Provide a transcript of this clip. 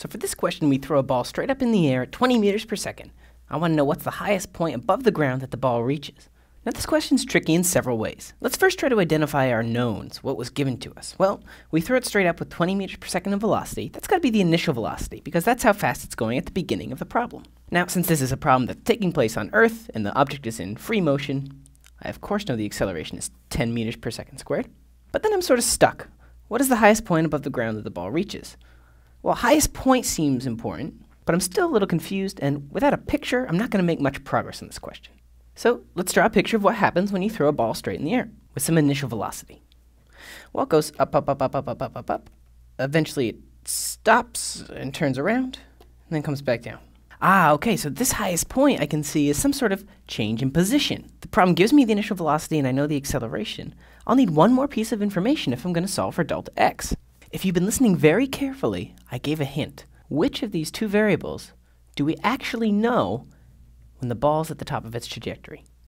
So for this question, we throw a ball straight up in the air at 20 meters per second. I want to know what's the highest point above the ground that the ball reaches. Now this question's tricky in several ways. Let's first try to identify our knowns, what was given to us. Well, we throw it straight up with 20 meters per second of velocity. That's got to be the initial velocity, because that's how fast it's going at the beginning of the problem. Now, since this is a problem that's taking place on Earth, and the object is in free motion, I of course know the acceleration is 10 meters per second squared. But then I'm sort of stuck. What is the highest point above the ground that the ball reaches? Well, highest point seems important, but I'm still a little confused, and without a picture, I'm not going to make much progress in this question. So let's draw a picture of what happens when you throw a ball straight in the air with some initial velocity. Well, it goes up, up, up, up, up, up, up, up, up. Eventually it stops and turns around and then comes back down. Ah, okay, so this highest point I can see is some sort of change in position. The problem gives me the initial velocity and I know the acceleration. I'll need one more piece of information if I'm going to solve for delta x. If you've been listening very carefully, I gave a hint. Which of these two variables do we actually know when the ball's at the top of its trajectory.